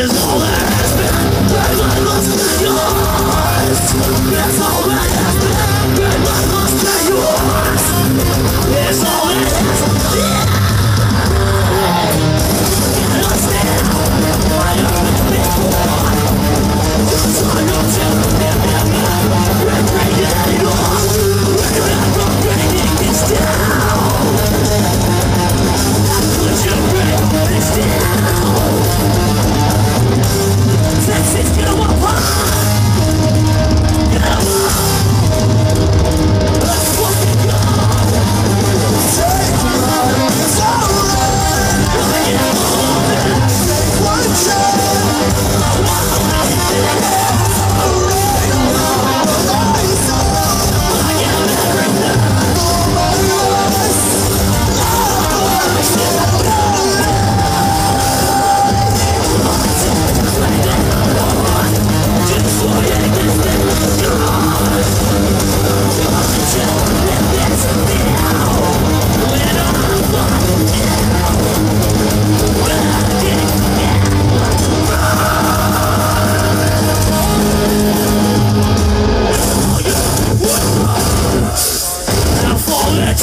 is all that has been. And my must be yours. It's all